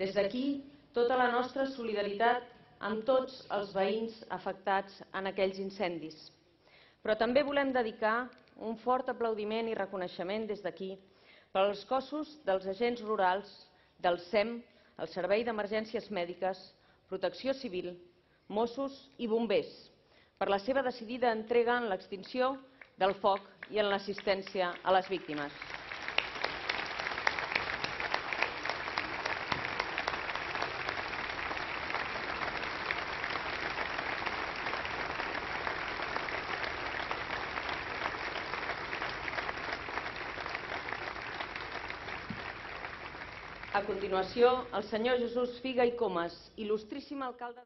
Des d'aquí, tota la nostra solidaritat amb tots els veïns afectats en aquells incendis. Però també volem dedicar un fort aplaudiment i reconeixement des d'aquí per als cossos dels agents rurals, del SEM, el Servei d'Emergències Mèdiques, Protecció Civil, Mossos i Bombers, per la seva decidida entrega en l'extinció del foc i en l'assistència a les víctimes. A continuació, el senyor Jesús Figa i Comas, il·lustríssim alcalde...